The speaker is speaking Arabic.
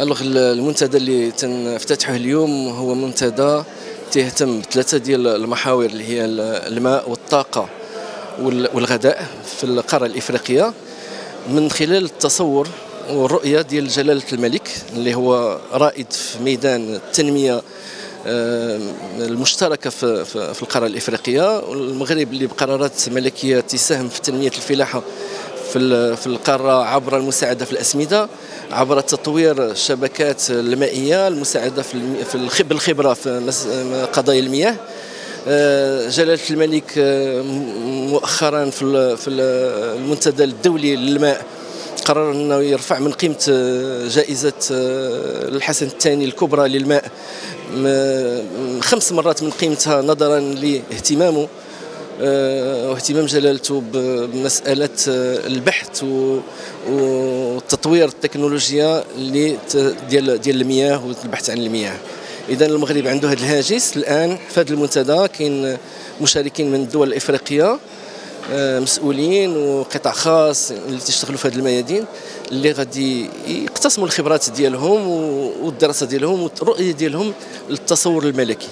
الوغ المنتدى اللي تنفتتحه اليوم هو منتدى تهتم بثلاثة ديال المحاور اللي هي الماء والطاقة والغذاء في القارة الإفريقية. من خلال التصور والرؤية ديال جلالة الملك اللي هو رائد في ميدان التنمية آه، المشتركة في في القارة الإفريقية والمغرب اللي بقرارات ملكية تساهم في تنمية الفلاحة في في القارة عبر المساعدة في الأسمدة عبر تطوير الشبكات المائية المساعدة في بالخبرة في قضايا المياه. آه، جلالة الملك آه، مؤخرا في المنتدى الدولي للماء قرر أنه يرفع من قيمة آه، جائزة الحسن الثاني الكبرى للماء خمس مرات من قيمتها نظرا لاهتمامه. واهتمام جلالته بمسألة آه، البحث وتطوير التكنولوجيا ديال ديال المياه والبحث عن المياه. إذا المغرب عنده هذا الهاجس. الآن في هذا المنتدى كاين مشاركين من الدول الإفريقية آه، مسؤولين وقطاع خاص اللي تشتغلوا في هذه الميادين اللي غادي يقتسموا الخبرات ديالهم والدراسة ديالهم والرؤية ديالهم للتصور الملكي.